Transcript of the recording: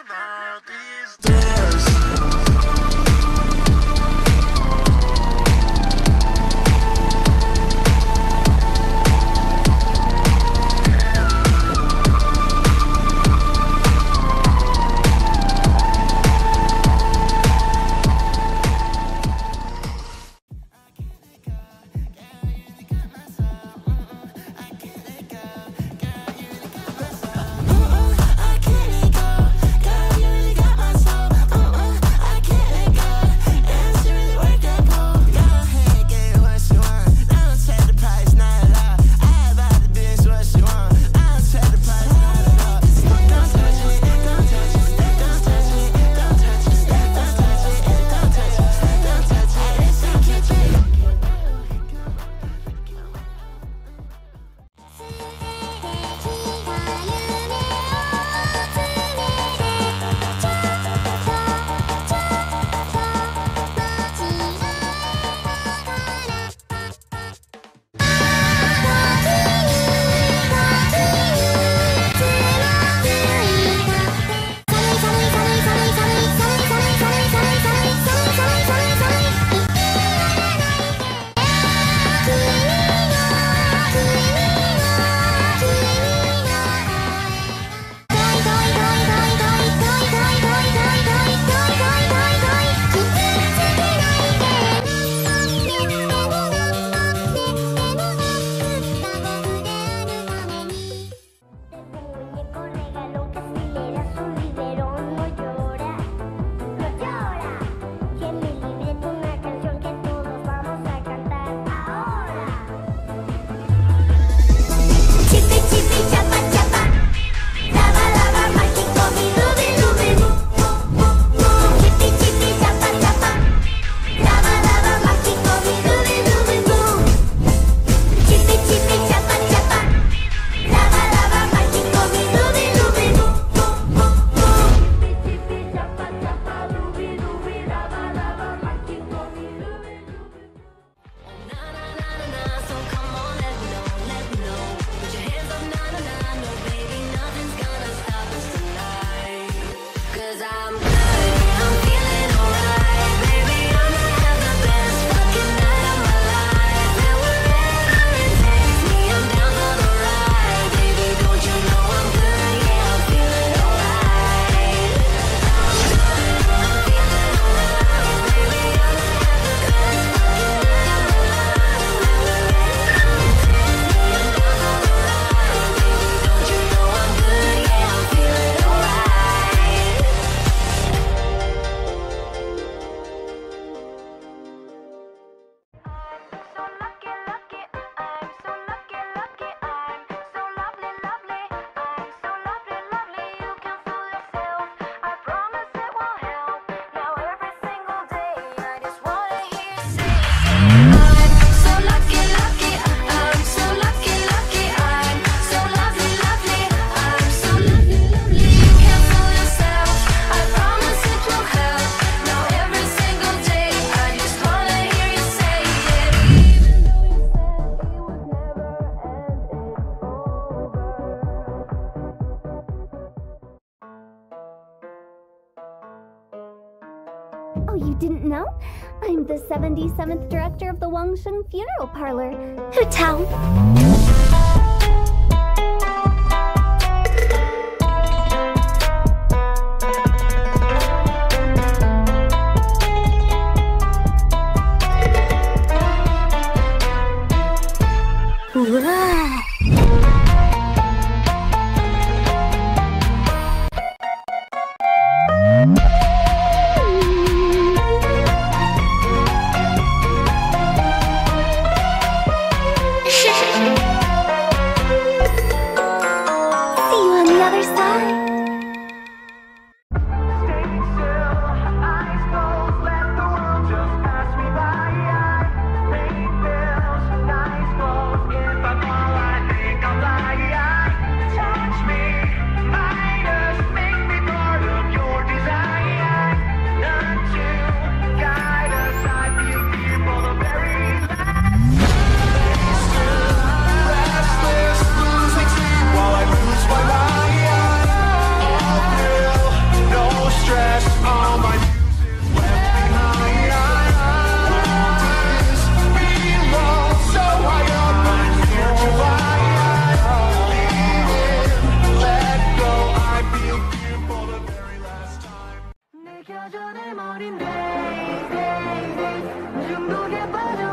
about these days. Oh, you didn't know? I'm the 77th director of the Wangsheng Funeral Parlor. Hu Tao. Whoa. 밝혀져 내 머린 day, day, 중독에 빠져